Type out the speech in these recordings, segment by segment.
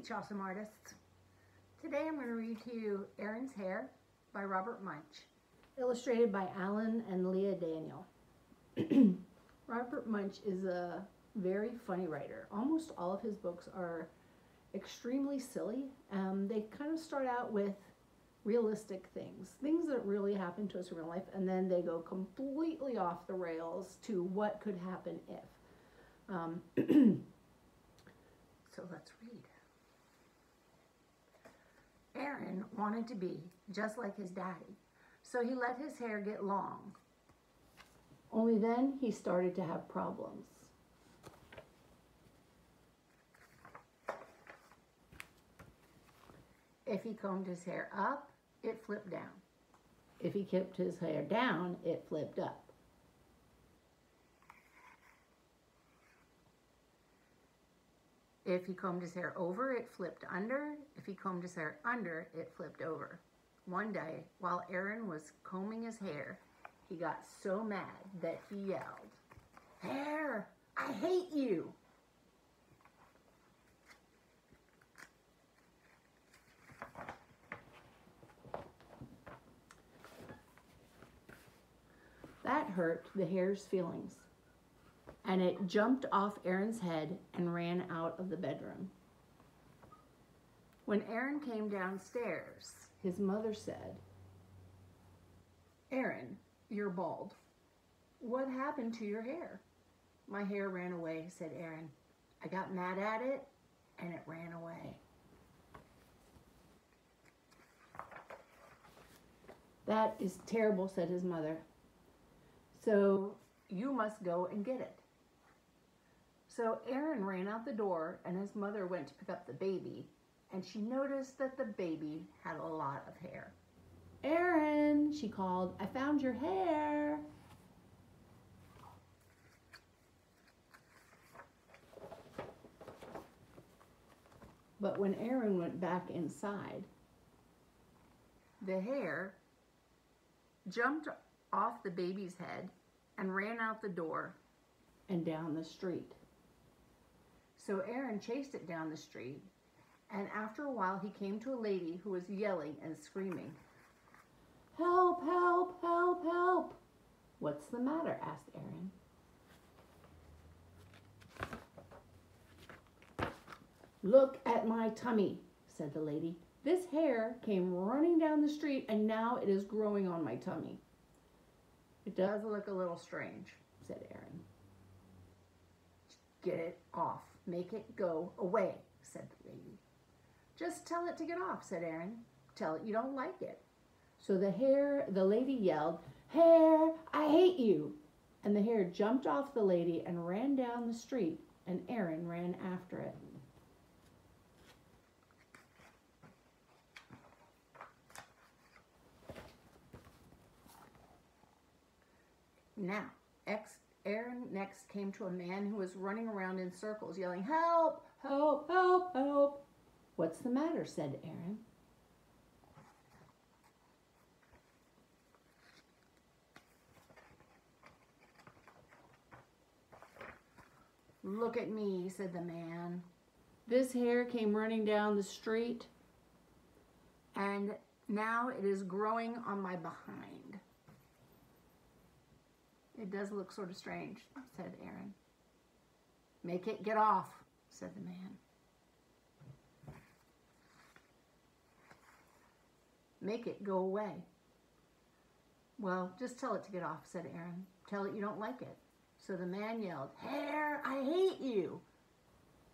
Teach Awesome Artists. Today I'm going to read to you Aaron's Hair by Robert Munsch, illustrated by Alan and Lea Daniel. Robert Munsch is a very funny writer. Almost all of his books are extremely silly. Um, they kind of start out with realistic things, things that really happen to us in real life, and then they go completely off the rails to what could happen if. Um, so let's read. Aaron wanted to be just like his daddy, so he let his hair get long. Only then he started to have problems. If he combed his hair up, it flipped down. If he kept his hair down, it flipped up. If he combed his hair over, it flipped under. If he combed his hair under, it flipped over. One day, while Aaron was combing his hair, he got so mad that he yelled, Hair, I hate you! That hurt the hair's feelings, and it jumped off Aaron's head and ran out of the bedroom. When Aaron came downstairs, his mother said, Aaron, you're bald. What happened to your hair? My hair ran away, said Aaron. I got mad at it, and it ran away. That is terrible, said his mother. So you must go and get it. So Aaron ran out the door and his mother went to pick up the baby and she noticed that the baby had a lot of hair. Aaron, she called, I found your hair. But when Aaron went back inside, the hair jumped off the baby's head and ran out the door and down the street. So Aaron chased it down the street, and after a while he came to a lady who was yelling and screaming. Help, help, help, help. What's the matter? asked Aaron. Look at my tummy, said the lady. This hair came running down the street and now it is growing on my tummy. It does look a little strange, said Aaron. Get it off. Make it go away, said the lady. Just tell it to get off, said Aaron. Tell it you don't like it. So the hair, the lady yelled, Hair, I hate you. And the hair jumped off the lady and ran down the street, and Aaron ran after it. Now, ex Aaron next came to a man who was running around in circles, yelling, Help! Help! Help! Help! What's the matter? said Aaron. Look at me, said the man. This hair came running down the street, and now it is growing on my behind. It does look sort of strange, said Aaron. Make it get off, said the man. Make it go away. Well, just tell it to get off, said Aaron. Tell it you don't like it. So the man yelled, Hair, I hate you.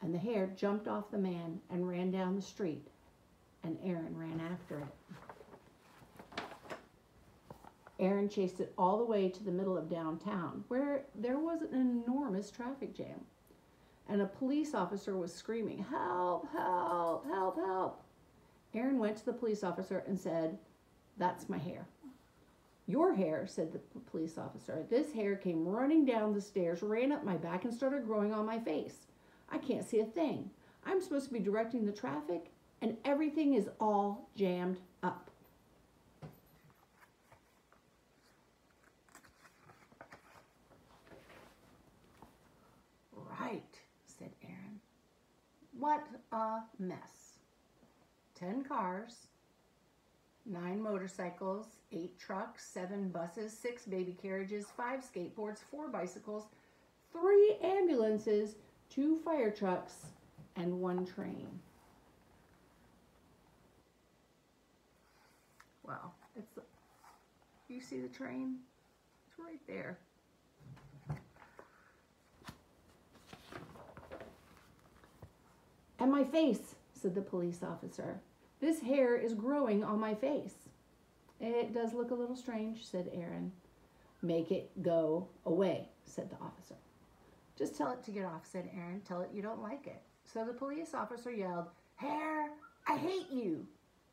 And the hair jumped off the man and ran down the street, and Aaron ran after it. Aaron chased it all the way to the middle of downtown, where there was an enormous traffic jam. And a police officer was screaming, Help, help, help, help. Aaron went to the police officer and said, That's my hair. Your hair, said the police officer. This hair came running down the stairs, ran up my back, and started growing on my face. I can't see a thing. I'm supposed to be directing the traffic, and everything is all jammed up. Right, said Aaron. What a mess. 10 cars, 9 motorcycles, 8 trucks, 7 buses, 6 baby carriages, 5 skateboards, 4 bicycles, 3 ambulances, 2 fire trucks, and 1 train. Well, it's you see the train? It's right there. And my face, said the police officer. This hair is growing on my face. It does look a little strange, said Aaron. Make it go away, said the officer. Just tell it to get off, said Aaron. Tell it you don't like it. So the police officer yelled, Hair, I hate you.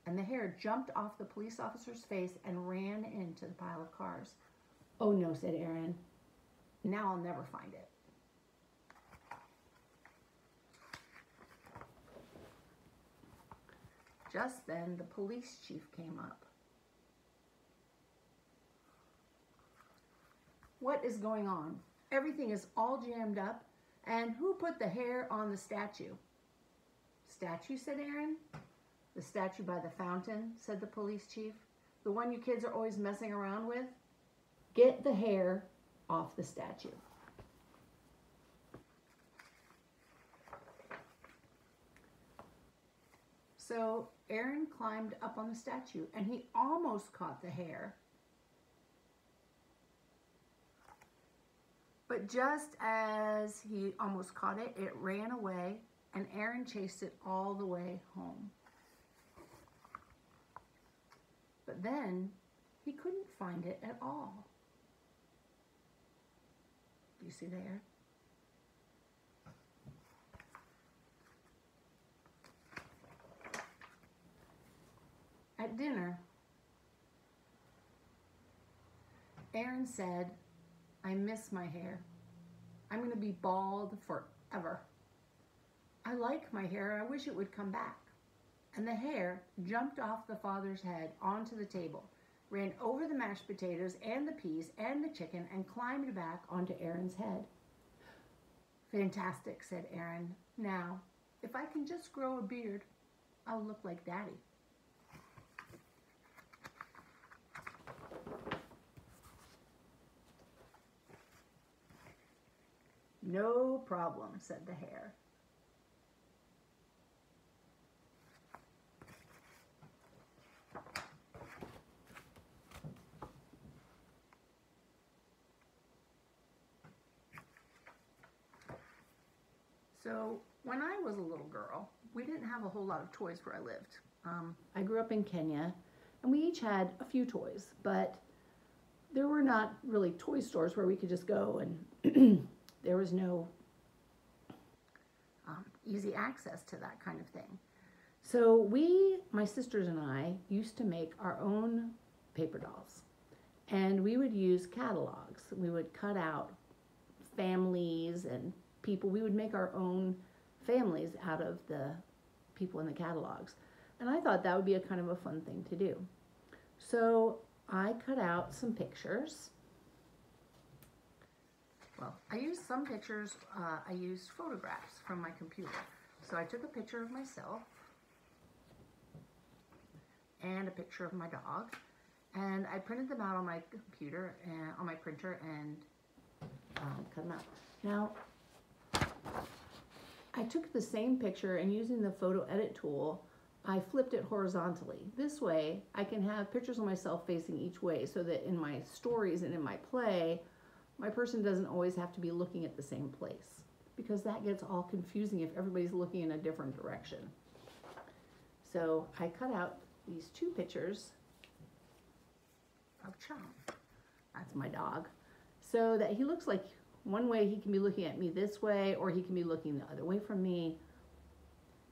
And the hair jumped off the police officer's face and ran into the pile of cars. Oh no, said Aaron. Now I'll never find it. Just then, the police chief came up. What is going on? Everything is all jammed up. And who put the hair on the statue? Statue, said Aaron. The statue by the fountain, said the police chief. The one you kids are always messing around with? Get the hair off the statue. So Aaron climbed up on the statue and he almost caught the hair. But just as he almost caught it, it ran away and Aaron chased it all the way home. But then he couldn't find it at all. Do you see there? Dinner, Aaron said, I miss my hair. I'm going to be bald forever. I like my hair. I wish it would come back. And the hair jumped off the father's head onto the table, ran over the mashed potatoes and the peas and the chicken, and climbed back onto Aaron's head. Fantastic, said Aaron. Now, if I can just grow a beard, I'll look like Daddy. No problem, said the hair. So when I was a little girl, we didn't have a whole lot of toys where I lived. Um, I grew up in Kenya, and we each had a few toys, but there were not really toy stores where we could just go and there was no um, easy access to that kind of thing. So we, my sisters and I, used to make our own paper dolls. And we would use catalogs. We would cut out families and people. We would make our own families out of the people in the catalogs. And I thought that would be a kind of a fun thing to do. So I cut out some pictures. Well, I used some pictures, uh, I used photographs from my computer. So I took a picture of myself and a picture of my dog. And I printed them out on my computer and on my printer and um, cut them out. Now, I took the same picture and using the photo edit tool, I flipped it horizontally. This way, I can have pictures of myself facing each way so that in my stories and in my play, my person doesn't always have to be looking at the same place because that gets all confusing if everybody's looking in a different direction. So I cut out these two pictures of Chomp. That's my dog. So that he looks like one way he can be looking at me this way or he can be looking the other way from me.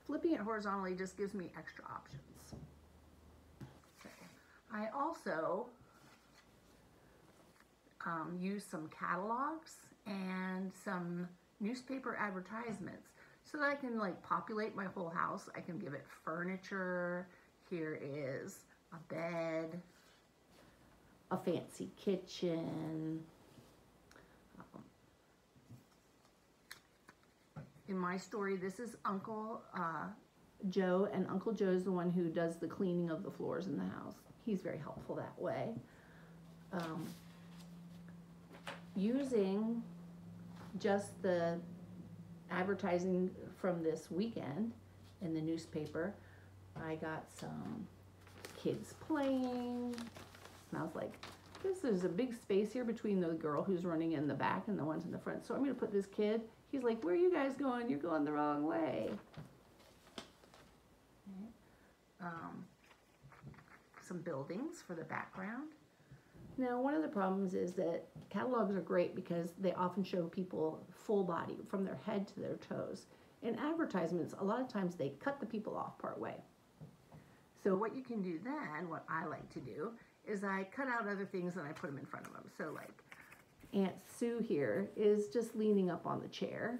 Flipping it horizontally just gives me extra options. Okay. I also um, use some catalogs and some newspaper advertisements so that I can like populate my whole house. I can give it furniture. Here is a bed, a fancy kitchen, in my story, this is Uncle uh, Joe, and Uncle Joe is the one who does the cleaning of the floors in the house. He's very helpful that way. Um, using just the advertising from this weekend in the newspaper, I got some kids playing. And I was like, this is a big space here between the girl who's running in the back and the ones in the front. So I'm gonna put this kid, he's like, where are you guys going? You're going the wrong way. Um, some buildings for the background. Now, one of the problems is that catalogs are great because they often show people full body from their head to their toes. In advertisements, a lot of times they cut the people off part way. So what you can do then, what I like to do, is I cut out other things and I put them in front of them. So like Aunt Sue here is just leaning up on the chair.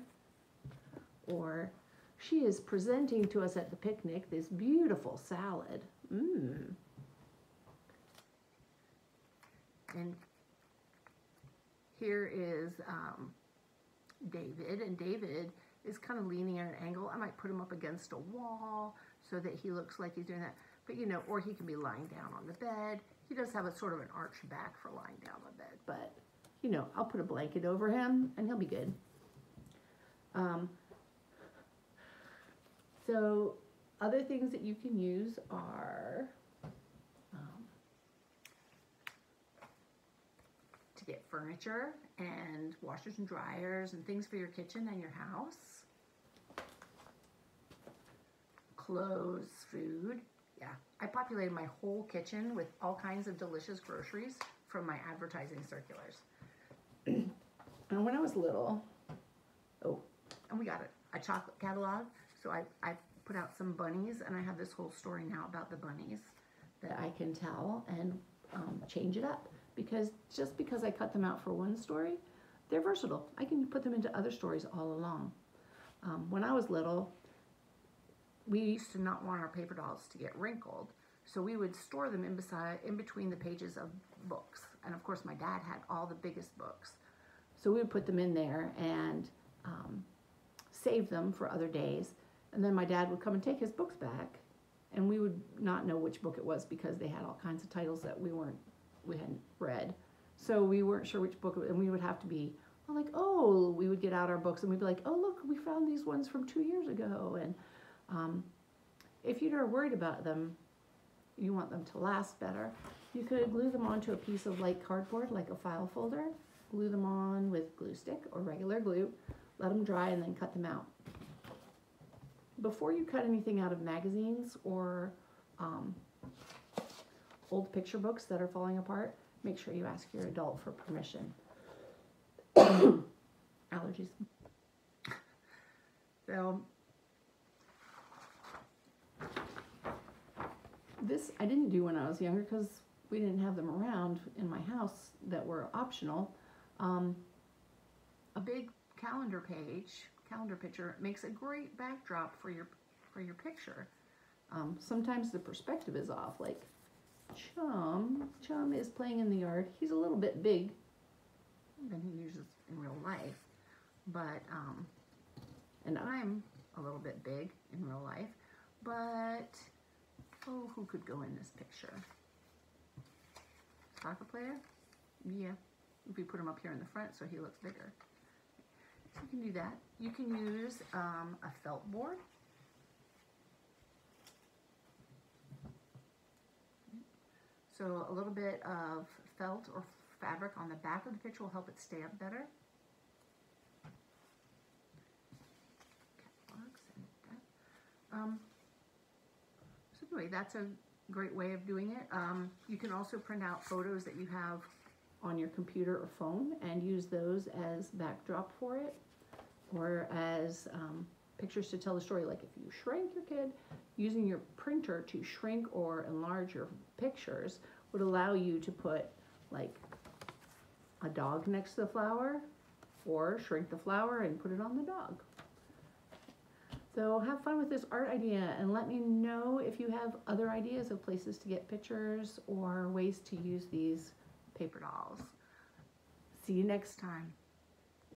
Or she is presenting to us at the picnic this beautiful salad. Mmm. And here is um, David, and David is kind of leaning at an angle. I might put him up against a wall so that he looks like he's doing that. But you know, or he can be lying down on the bed. He does have a sort of an arched back for lying down on the bed, but you know, I'll put a blanket over him and he'll be good. Um, so other things that you can use are to get furniture and washers and dryers and things for your kitchen and your house. Clothes, food. Yeah, I populated my whole kitchen with all kinds of delicious groceries from my advertising circulars. and when I was little, oh, and we got a, a chocolate catalog. So I, I put out some bunnies and I have this whole story now about the bunnies that I can tell and um, change it up. Because just because I cut them out for one story, they're versatile. I can put them into other stories all along. Um, when I was little, we used to not want our paper dolls to get wrinkled. So we would store them in beside, in between the pages of books. And of course my dad had all the biggest books. So we would put them in there and um, save them for other days. And then my dad would come and take his books back and we would not know which book it was because they had all kinds of titles that we weren't, we hadn't read. So we weren't sure which book, and we would have to be like, oh, we would get out our books and we'd be like, oh, look, we found these ones from two years ago. And um, if you're worried about them, you want them to last better, you could glue them onto a piece of light cardboard, like a file folder, glue them on with glue stick or regular glue, let them dry, and then cut them out before you cut anything out of magazines or um, old picture books that are falling apart, make sure you ask your adult for permission. Allergies. So, this I didn't do when I was younger because we didn't have them around in my house that were optional. Um, a big calendar page calendar picture makes a great backdrop for your for your picture. Um, sometimes the perspective is off, like Chum, Chum is playing in the yard. He's a little bit big than he uses in real life, but, um, and I'm a little bit big in real life, but, oh, who could go in this picture? Soccer player? Yeah, if we put him up here in the front so he looks bigger. So you can do that. You can use um, a felt board. So a little bit of felt or fabric on the back of the picture will help it stay up better. Um, so anyway, that's a great way of doing it. Um, you can also print out photos that you have on your computer or phone and use those as backdrop for it or as um, pictures to tell the story. Like if you shrink your kid, using your printer to shrink or enlarge your pictures would allow you to put like a dog next to the flower or shrink the flower and put it on the dog. So have fun with this art idea and let me know if you have other ideas of places to get pictures or ways to use these paper dolls. See you next time.